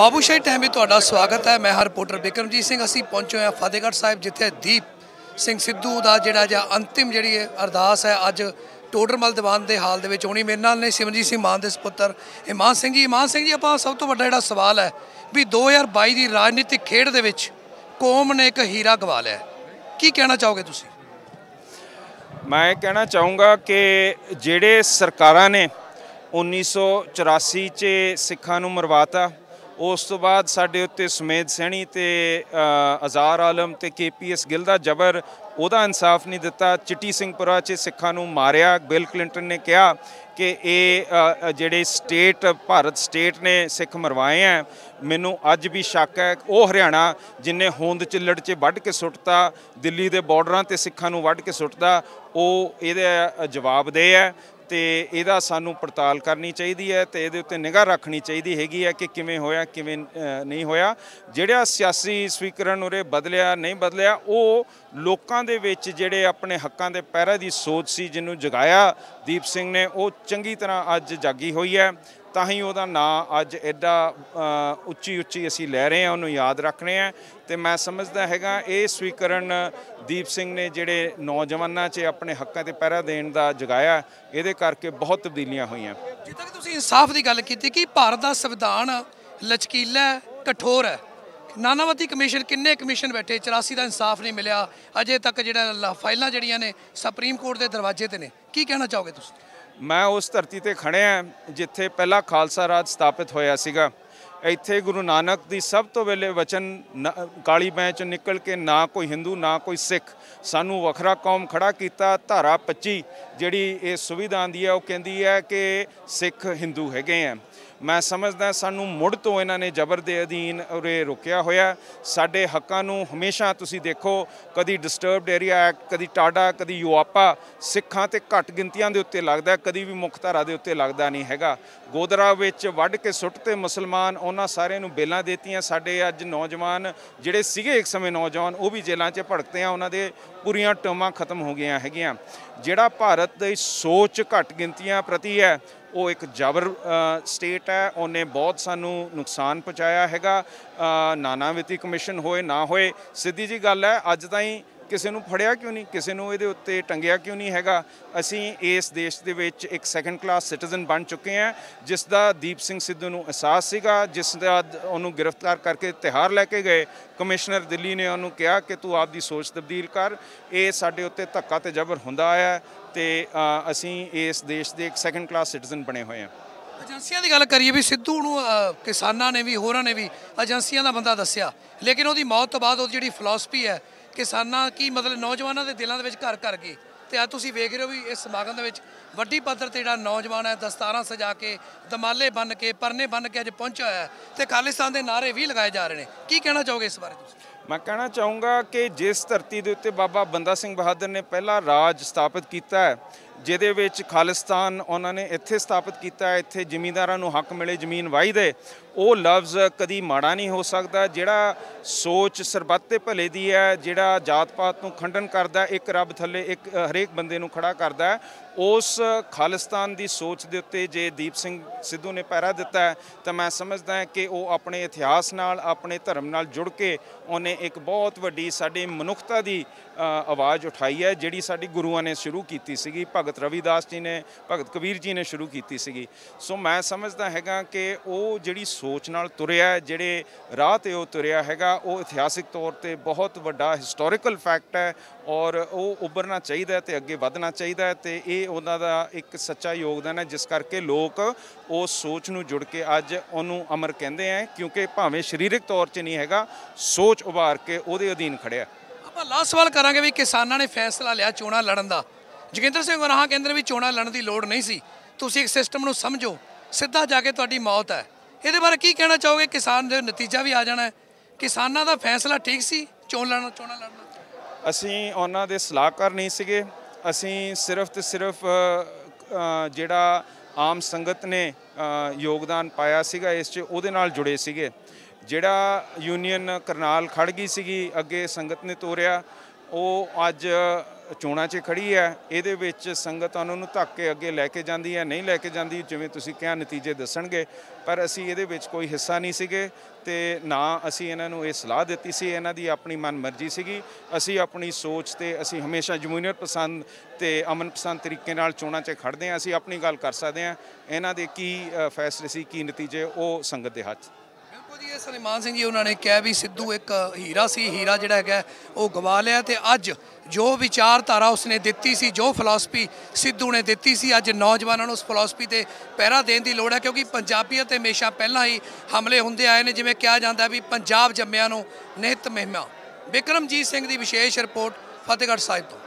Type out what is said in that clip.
Babushahi time ਵਿੱਚ ਤੁਹਾਡਾ ਸਵਾਗਤ ਹੈ। ਮੈਂ ਹਾਂ ਰਿਪੋਰਟਰ ਬਿਕਰਮਜੀਤ ਸਿੰਘ। ਅਸੀਂ ਪਹੁੰਚੇ ਹਾਂ ਫਤਿਹਗੜ੍ਹ ਸਾਹਿਬ, ਜਿੱਥੇ ਦੀਪ ਸਿੰਘ ਸਿੱਧੂ ਦਾ ਜਿਹੜਾ ਜਾਂ ਅੰਤਿਮ ਜਿਹੜੀ ਅਰਦਾਸ ਹੈ, ਅੱਜ ਟੋਡਰਮਲ ਦੀਵਾਨ ਦੇ ਹਾਲ ਦੇ ਵਿੱਚ ਹੋਣੀ। ਮੇਰੇ ਨਾਲ ਨੇ ਸਿਮਰਜੀਤ ਸਿੰਘ ਮਾਨ ਦੇ ਸੁਪੁੱਤਰ ਇਮਾਨ ਸਿੰਘ ਜੀ। ਇਮਾਨ ਸਿੰਘ ਜੀ, ਆਪਾਂ ਸਭ ਤੋਂ ਵੱਡਾ ਜਿਹੜਾ ਸਵਾਲ ਹੈ ਵੀ 2022 ਦੀ ਰਾਜਨੀਤਿਕ ਖੇਡ ਦੇ ਵਿੱਚ ਕੌਮ ਨੇ ਇੱਕ ਹੀਰਾ ਗਵਾ ਲਿਆ ਕੀ ਕਹਿਣਾ ਚਾਹੋਗੇ ਤੁਸੀਂ? ਮੈਂ ਇਹ ਕਹਿਣਾ ਚਾਹੂੰਗਾ ਕਿ ਜਿਹੜੇ ਸਰਕਾਰਾਂ ਨੇ 1984 'ਚ ਸਿੱਖਾਂ ਨੂੰ ਮਰਵਾਤਾ ਉਸ ਤੋਂ ਬਾਅਦ ਸਾਡੇ ਉੱਤੇ ਸੁਮੇਧ ਸੈਣੀ ਤੇ ਅਜ਼ਾਰ ਆਲਮ ਤੇ ਕੇਪੀਐਸ ਗਿੱਲ ਦਾ ਜ਼ਬਰ, ਉਹਦਾ ਇਨਸਾਫ ਨਹੀਂ ਦਿੱਤਾ। ਚਿੱਟੀ ਸਿੰਘਪੁਰਾ 'ਚ ਸਿੱਖਾਂ ਨੂੰ ਮਾਰਿਆ। ਬਿਲ ਕਲਿੰਟਨ ਨੇ ਕਿਹਾ ਕਿ ਇਹ ਜਿਹੜੇ ਸਟੇਟ, ਭਾਰਤ ਸਟੇਟ ਨੇ ਸਿੱਖ ਮਰਵਾਏ ਆ ਮੈਨੂੰ ਅੱਜ ਵੀ ਸ਼ੱਕ ਹੈ। ਉਹ ਹਰਿਆਣਾ ਜਿਨੇ ਹੋਂਦ ਚਿੱਲੜ 'ਚ ਵੱਢ ਕੇ ਸੁੱਟਤਾ, ਦਿੱਲੀ ਦੇ ਬਾਰਡਰਾਂ ਤੇ ਸਿੱਖਾਂ ਨੂੰ ਵੱਢ ਕੇ ਸੁੱਟਦਾ, ਉਹ ਇਹਦੇ ਜਵਾਬ ਦੇ ਹੈ। ਤੇ ਇਹਦਾ ਸਾਨੂੰ ਪੜਤਾਲ ਕਰਨੀ ਚਾਹੀਦੀ ਹੈ ਤੇ ਇਹਦੇ ਉੱਤੇ ਨਿਗਾਹ ਰੱਖਣੀ ਚਾਹੀਦੀ ਹੈਗੀ ਹੈ ਕਿ ਕਿਵੇਂ ਹੋਇਆ, ਕਿਵੇਂ ਨਹੀਂ ਹੋਇਆ। ਜਿਹੜਾ ਸਿਆਸੀ ਸਵੀਕਰਨ ਉਰੇ ਬਦਲਿਆ, ਨਹੀਂ ਬਦਲਿਆ, ਉਹ ਲੋਕਾਂ ਦੇ ਵਿੱਚ ਜਿਹੜੇ ਆਪਣੇ ਹੱਕਾਂ ਦੇ ਪਹਿਰੇ ਦੀ ਸੋਚ ਸੀ ਜਿਹਨੂੰ ਜਗਾਇਆ ਦੀਪ ਸਿੰਘ ਨੇ, ਉਹ ਚੰਗੀ ਤਰ੍ਹਾਂ ਅੱਜ ਜਾਗੀ ਹੋਈ ਹੈ। ਤਾਂ ਹੀ ਉਹਦਾ ਨਾਂ ਅੱਜ ਐਡਾ ਉੱਚੀ ਉੱਚੀ ਅਸੀਂ ਲੈ ਰਹੇ ਹਾਂ, ਉਹਨੂੰ ਯਾਦ ਰੱਖ ਰਹੇ ਹਾਂ। ਤੇ ਮੈਂ ਸਮਝਦਾ ਹੈਗਾ, ਇਹ ਸਵੀਕਰਨ ਦੀਪ ਸਿੰਘ ਨੇ ਜਿਹੜੇ ਨੌਜਵਾਨਾਂ 'ਚ ਆਪਣੇ ਹੱਕਾਂ ਤੇ ਪਹਿਰਾ ਦੇਣ ਦਾ ਜਗਾਇਆ, ਇਹਦੇ ਕਰਕੇ ਬਹੁਤ ਤਬਦੀਲੀਆਂ ਹੋਈਆਂ। ਜਿੱਦਾਂ ਕਿ ਤੁਸੀਂ ਇਨਸਾਫ ਦੀ ਗੱਲ ਕੀਤੀ ਕਿ ਭਾਰਤ ਦਾ ਸੰਵਿਧਾਨ ਲਚਕੀਲਾ ਕਠੋਰ ਹੈ। ਨਾਨਾਵਤੀ ਕਮਿਸ਼ਨ ਕਿੰਨੇ ਕਮਿਸ਼ਨ ਬੈਠੇ 84 ਦਾ ਇਨਸਾਫ ਨਹੀਂ ਮਿਲਿਆ, ਅਜੇ ਤੱਕ ਜਿਹੜਾ ਫਾਈਲਾਂ ਜਿਹੜੀਆਂ ਨੇ, ਸੁਪਰੀਮ ਕੋਰਟ ਦੇ ਦਰਵਾਜ਼ੇ ਤੇ ਨੇ। ਕੀ ਕਹਿਣਾ ਚਾਹੋਗੇ ਤੁਸੀਂ? ਮੈਂ ਉਸ ਧਰਤੀ ਤੇ ਖੜਿਆ ਜਿੱਥੇ ਪਹਿਲਾ ਖਾਲਸਾ ਰਾਜ ਸਥਾਪਿਤ ਹੋਇਆ ਸੀਗਾ। ਇੱਥੇ ਗੁਰੂ ਨਾਨਕ ਦੀ ਸਭ ਤੋਂ ਵੇਲੇ ਵਚਨ ਨ- ਕਾਲੀ ਬੈਂ ਚੋਂ ਨਿਕਲ ਕੇ ਨਾ ਕੋਈ ਹਿੰਦੂ, ਨਾ ਕੋਈ ਸਿੱਖ, ਸਾਨੂੰ ਵੱਖਰਾ ਕੌਮ ਖੜਾ ਕੀਤਾ, ਧਾਰਾ 25 ਜਿਹੜੀ ਇਹ ਸੁਵਿਧਾ ਆਂਦੀ ਹੈ, ਉਹ ਕਹਿੰਦੀ ਹੈ ਕਿ ਸਿੱਖ ਹਿੰਦੂ ਹੈਗੇ ਆ। ਮੈਂ ਸਮਝਦਾ ਸਾਨੂੰ ਮੁੜ ਤੋਂ ਇਹਨਾਂ ਨੇ ਜ਼ਬਰ ਦੇ ਅਧੀਨ ਉਰੇ ਰੁਕਿਆ ਹੋਇਆ ਸਾਡੇ ਹੱਕਾਂ ਨੂੰ ਹਮੇਸ਼ਾ ਤੁਸੀਂ ਦੇਖੋ, ਕਦੀ ਡਿਸਟਰਬਡ ਏਰੀਆ ਐਕਟ ਕਦੀ ਟਾਡਾ, ਕਦੀ ਯੂਆਪਾ, ਸਿੱਖਾਂ ਤੇ ਘੱਟ ਗਿਣਤੀਆਂ ਦੇ ਉੱਤੇ ਲੱਗਦਾ ਕਦੀ ਵੀ ਮੁੱਖ ਧਾਰਾ ਦੇ ਉੱਤੇ ਲੱਗਦਾ ਨਹੀਂ ਹੈਗਾ। ਗੋਦਰਾ ਵਿੱਚ ਵੱਢ ਕੇ ਸੁੱਟ ਤੇ ਮੁਸਲਮਾਨ ਉਹਨਾਂ ਸਾਰਿਆਂ ਨੂੰ ਬੇਲਾਂ ਦੇਤੀਆਂ। ਸਾਡੇ ਅੱਜ ਨੌਜਵਾਨ ਜਿਹੜੇ ਸੀਗੇ ਇੱਕ ਸਮੇਂ ਨੌਜਵਾਨ, ਉਹ ਵੀ ਜੇਲ੍ਹਾਂ 'ਚ ਭੜਕਦੇ ਆ। ਉਹਨਾਂ ਦੇ ਪੂਰੀਆਂ ਟਰਮਾਂ ਖਤਮ ਹੋ ਗਈਆਂ ਹੈਗੀਆਂ। ਜਿਹੜਾ ਭਾਰਤ ਦੀ ਸੋਚ ਘੱਟ ਗਿਣਤੀਆਂ ਪ੍ਰਤੀ ਹੈ ਉਹ ਇੱਕ ਜਬਰ ਸਟੇਟ ਹੈ, ਉਹਨੇ ਬਹੁਤ ਸਾਨੂੰ ਨੁਕਸਾਨ ਪਹੁੰਚਾਇਆ ਹੈਗਾ। ਨਾਨਾ ਨਾਨਾਵਤੀ ਕਮਿਸ਼ਨ ਹੋਏ, ਨਾ ਹੋਏ, ਸਿੱਧੀ ਜੀ ਗੱਲ ਹੈ, ਅੱਜ ਤਾਈਂ ਕਿਸੇ ਨੂੰ ਫੜਿਆ ਕਿਉਂ ਨਹੀਂ? ਕਿਸੇ ਨੂੰ ਇਹਦੇ ਉੱਤੇ ਟੰਗਿਆ ਕਿਉਂ ਨਹੀਂ ਹੈਗਾ? ਅਸੀਂ ਇਸ ਦੇਸ਼ ਦੇ ਵਿੱਚ ਇੱਕ ਸੈਕੰਡ ਕਲਾਸ ਸਿਟੀਜ਼ਨ ਬਣ ਚੁੱਕੇ ਹਾਂ, ਜਿਸ ਦਾ ਦੀਪ ਸਿੰਘ ਸਿੱਧੂ ਨੂੰ ਅਹਿਸਾਸ ਸੀਗਾ, ਜਿਸ ਦਾ ਦ- ਉਹਨੂੰ ਗ੍ਰਿਫਤਾਰ ਕਰਕੇ ਤਿਹਾਰ ਲੈ ਕੇ ਗਏ। ਕਮਿਸ਼ਨਰ ਦਿੱਲੀ ਨੇ ਉਹਨੂੰ ਕਿਹਾ ਕਿ ਤੂੰ ਆਪਦੀ ਸੋਚ ਤਬਦੀਲ ਕਰ, ਇਹ ਸਾਡੇ ਉੱਤੇ ਧੱਕਾ ਤੇ ਜ਼ਬਰ ਹੁੰਦਾ ਆਇਆ ਤੇ ਅਸੀਂ ਇਸ ਦੇਸ਼ ਦੇ ਇੱਕ ਸੈਕੰਡ ਕਲਾਸ ਸਿਟੀਜ਼ਨ ਬਣੇ ਹੋਏ ਹਾਂ। ਏਜੰਸੀਆਂ ਦੀ ਗੱਲ ਕਰੀਏ ਵੀ ਸਿੱਧੂ ਨੂੰ ਕਿਸਾਨਾਂ ਨੇ ਵੀ, ਹੋਰਾਂ ਨੇ ਵੀ ਏਜੰਸੀਆਂ ਦਾ ਬੰਦਾ ਦੱਸਿਆ। ਲੇਕਿਨ ਉਹਦੀ ਮੌਤ ਤੋਂ ਬਾਅਦ ਉਹ ਜਿਹੜੀ ਫਿਲਾਸਫੀ ਹੈ, ਕਿਸਾਨਾਂ ਕੀ ਮਤਲਬ ਨੌਜਵਾਨਾਂ ਦੇ ਦਿਲਾਂ ਦੇ ਵਿੱਚ ਘਰ ਘਰ ਗਈ ਤੇ ਅੱਜ ਤੁਸੀਂ ਵੇਖ ਰਹੇ ਹੋ ਵੀ ਇਸ ਸਮਾਗਮ ਦੇ ਵਿੱਚ ਵੱਡੀ ਪੱਧਰ ਤੇ ਜਿਹੜਾ ਨੌਜਵਾਨ ਹੈ, ਦਸਤਾਰਾਂ ਸਜਾ ਕੇ, ਦਮਾਲੇ ਬੰਨ ਕੇ, ਪਰਨੇ ਬੰਨ ਕੇ ਅੱਜ ਪਹੁੰਚਿਆ ਹੋਇਆ ਹੈ ਤੇ ਖਾਲਿਸਤਾਨ ਦੇ ਨਾਰੇ ਵੀ ਲਗਾਏ ਜਾ ਰਹੇ ਨੇ। ਕੀ ਕਹਿਣਾ ਚਾਹੋਗੇ ਇਸ ਬਾਰੇ ਤੁਸੀਂ? ਮੈਂ ਕਹਿਣਾ ਚਾਹੂੰਗਾ ਕਿ ਜਿਸ ਧਰਤੀ ਦੇ ਉੱਤੇ ਬਾਬਾ ਬੰਦਾ ਸਿੰਘ ਬਹਾਦਰ ਨੇ ਪਹਿਲਾ ਰਾਜ ਸਥਾਪਿਤ ਕੀਤਾ ਹੈ ਜਿਹਦੇ ਵਿੱਚ ਖਾਲਿਸਤਾਨ ਉਹਨਾਂ ਨੇ ਇੱਥੇ ਸਥਾਪਿਤ ਕੀਤਾ ਇੱਥੇ ਜ਼ਿਮੀਂਦਾਰਾਂ ਨੂੰ ਹੱਕ ਮਿਲੇ, ਜ਼ਮੀਨ ਵਾਹੀ ਦੇ। ਉਹ ਲਫ਼ਜ਼ ਕਦੀ ਮਾੜਾ ਨਹੀਂ ਹੋ ਸਕਦਾ, ਜਿਹੜਾ ਸੋਚ ਸਰਬੱਤ ਦੇ ਭਲੇ ਦੀ ਹੈ, ਜਿਹੜਾ ਜਾਤ ਪਾਤ ਨੂੰ ਖੰਡਨ ਕਰਦਾ, ਇੱਕ ਰੱਬ ਥੱਲੇ, ਇੱਕ ਹਰੇਕ ਬੰਦੇ ਨੂੰ ਖੜਾ ਕਰਦਾ ਉਸ ਖਾਲਿਸਤਾਨ ਦੀ ਸੋਚ ਦੇ ਉੱਤੇ ਜੇ ਦੀਪ ਸਿੰਘ ਸਿੱਧੂ ਨੇ ਪਹਿਰਾ ਦਿੱਤਾ ਤਾਂ ਮੈਂ ਸਮਝਦਾ ਕਿ ਉਹ ਆਪਣੇ ਇਤਿਹਾਸ ਨਾਲ, ਆਪਣੇ ਧਰਮ ਨਾਲ ਜੁੜ ਕੇ ਉਹਨੇ ਇੱਕ ਬਹੁਤ ਵੱਡੀ ਸਾਡੀ ਮਨੁੱਖਤਾ ਦੀ ਆਵਾਜ਼ ਉਠਾਈ ਹੈ, ਜਿਹੜੀ ਸਾਡੀ ਗੁਰੂਆਂ ਨੇ ਸ਼ੁਰੂ ਕੀਤੀ ਸੀਗੀ, ਭਗਤ ਭਗਤ ਰਵਿਦਾਸ ਜੀ ਨੇ, ਭਗਤ ਕਬੀਰ ਜੀ ਨੇ ਸ਼ੁਰੂ ਕੀਤੀ ਸੀਗੀ। ਸੋ ਮੈਂ ਸਮਝਦਾ ਹੈਗਾ ਕਿ ਉਹ ਜਿਹੜੀ ਸੋਚ ਨਾਲ ਤੁਰਿਆ ਜਿਹੜੇ ਰਾਹ ਤੇ ਉਹ ਤੁਰਿਆ ਹੈਗਾ, ਉਹ ਇਤਿਹਾਸਿਕ ਤੌਰ ਤੇ ਬਹੁਤ ਵੱਡਾ ਹਿਸਟੋਰੀਕਲ ਫੈਕਟ ਹੈ ਔਰ ਉਹ ਉੱਭਰਨਾ ਚਾਹੀਦਾ ਹੈ ਤੇ ਅੱਗੇ ਵਧਣਾ ਚਾਹੀਦਾ ਹੈ ਤੇ ਇਹ ਉਹਨਾਂ ਦਾ ਇੱਕ ਸੱਚਾ ਯੋਗਦਾਨ ਹੈ, ਜਿਸ ਕਰਕੇ ਲੋਕ ਉਸ ਸੋਚ ਨੂੰ ਜੁੜ ਕੇ ਅੱਜ ਉਹਨੂੰ ਅਮਰ ਕਹਿੰਦੇ ਆ ਕਿਉਂਕਿ ਭਾਵੇਂ ਸਰੀਰਕ ਤੌਰ 'ਚ ਨਹੀਂ ਹੈਗਾ, ਸੋਚ ਉਭਾਰ ਕੇ ਉਹਦੇ ਅਧੀਨ ਖੜਿਆ ਆਪਾਂ ਲਾਸਟ ਸਵਾਲ ਕਰਾਂਗੇ ਵੀ ਕਿਸਾਨਾਂ ਨੇ ਫੈਸਲਾ ਲਿਆ ਚੋਣਾਂ ਲੜਨ ਦਾ। ਜੋਗਿੰਦਰ ਸਿੰਘ ਗੁਰਾਹਾਂ ਕਹਿੰਦੇ ਨੇ ਵੀ ਚੋਣਾਂ ਲੜਨ ਦੀ ਲੋੜ ਨਹੀਂ ਸੀ। ਤੁਸੀਂ ਇੱਕ ਸਿਸਟਮ ਨੂੰ ਸਮਝੋ। ਸਿੱਧਾ ਜਾ ਕੇ ਤੁਹਾਡੀ ਮੌਤ ਹੈ। ਇਹਦੇ ਬਾਰੇ ਕੀ ਕਹਿਣਾ ਚਾਹੋਗੇ? ਕਿਸਾਨ ਦੇ ਨਤੀਜਾ ਵੀ ਆ ਜਾਣਾ ਹੈ। ਕਿਸਾਨਾਂ ਦਾ ਫੈਸਲਾ ਠੀਕ ਸੀ? ਚੋਣ ਲੜਨਾ, ਚੋਣਾਂ ਲੜਨਾ ਅਸੀਂ ਉਹਨਾਂ ਦੇ ਸਲਾਹਕਾਰ ਨਹੀਂ ਸੀਗੇ। ਅਸੀਂ ਸਿਰਫ ਤੇ ਸਿਰਫ ਜਿਹੜਾ ਆਮ ਸੰਗਤ ਨੇ ਯੋਗਦਾਨ ਪਾਇਆ ਸੀਗਾ, ਇਸ 'ਚ ਉਹਦੇ ਨਾਲ ਜੁੜੇ ਸੀਗੇ। ਜਿਹੜਾ ਯੂਨੀਅਨ ਕਰਨਾਲ ਖੜ ਗਈ ਸੀਗੀ, ਅੱਗੇ ਸੰਗਤ ਨੇ ਤੋਰਿਆ। ਉਹ ਅੱਜ ਚੋਣਾਂ 'ਚ ਖੜੀ ਹੈ। ਇਹਦੇ ਵਿੱਚ ਸੰਗਤ ਉਹਨਾਂ ਨੂੰ ਧੱਕ ਕੇ ਅੱਗੇ ਲੈ ਕੇ ਜਾਂਦੀ ਹੈ, ਨਹੀਂ ਲੈ ਕੇ ਜਾਂਦੀ, ਜਿਵੇਂ ਤੁਸੀਂ ਕਿਹਾ, ਨਤੀਜੇ ਦੱਸਣਗੇ। ਪਰ ਅਸੀਂ ਇਹਦੇ ਵਿੱਚ ਕੋਈ ਹਿੱਸਾ ਨਹੀਂ ਸੀਗੇ ਤੇ ਨਾ ਅਸੀਂ ਇਹਨਾਂ ਨੂੰ ਇਹ ਸਲਾਹ ਦਿੱਤੀ ਸੀ, ਇਹਨਾਂ ਦੀ ਆਪਣੀ ਮਨ ਮਰਜ਼ੀ ਸੀਗੀ। ਅਸੀਂ ਆਪਣੀ ਸੋਚ ਤੇ ਅਸੀਂ ਹਮੇਸ਼ਾ ਜਮਹੂਰੀਅਤ ਪਸੰਦ ਤੇ ਅਮਨ ਪਸੰਦ ਤਰੀਕੇ ਨਾਲ ਚੋਣਾਂ 'ਚ ਖੜਦੇ ਹਾਂ, ਅਸੀਂ ਆਪਣੀ ਗੱਲ ਕਰ ਸਕਦੇ ਹਾਂ। ਇਹਨਾਂ ਦੇ ਕੀ ਫੈਸਲੇ ਸੀ, ਕੀ ਨਤੀਜੇ, ਉਹ ਸੰਗਤ ਦੇ ਹੱਥ। ਜੀ ਇਹ ਸਲੀਮਾਨ ਸਿੰਘ ਜੀ ਉਹਨਾਂ ਨੇ ਕਿਹਾ ਵੀ ਸਿੱਧੂ ਇੱਕ ਹੀਰਾ ਸੀ, ਹੀਰਾ ਜਿਹੜਾ ਹੈਗਾ, ਉਹ ਗਵਾ ਲਿਆ ਤੇ ਅੱਜ ਜੋ ਵਿਚਾਰਧਾਰਾ ਉਸਨੇ ਦਿੱਤੀ ਸੀ, ਜੋ ਫਿਲਾਸਫੀ ਸਿੱਧੂ ਨੇ ਦਿੱਤੀ ਸੀ, ਅੱਜ ਨੌਜਵਾਨਾਂ ਨੂੰ ਉਸ ਫਿਲਾਸਫੀ ਤੇ ਪਹਿਰਾ ਦੇਣ ਦੀ ਲੋੜ ਹੈ, ਕਿਉਂਕਿ ਪੰਜਾਬੀਅਤ ਤੇ ਹਮੇਸ਼ਾ ਪਹਿਲਾਂ ਹੀ ਹਮਲੇ ਹੁੰਦੇ ਆਏ ਨੇ, ਜਿਵੇਂ ਕਿਹਾ ਜਾਂਦਾ ਵੀ ਪੰਜਾਬ ਜੰਮਿਆਂ ਨੂੰ ਨਿਤ ਮਹਿਮਾ। ਬਿਕਰਮਜੀਤ ਸਿੰਘ ਦੀ ਵਿਸ਼ੇਸ਼ ਰਿਪੋਰਟ ਫਤਿਹਗੜ੍ਹ ਸਾਹਿਬ ਤੋਂ।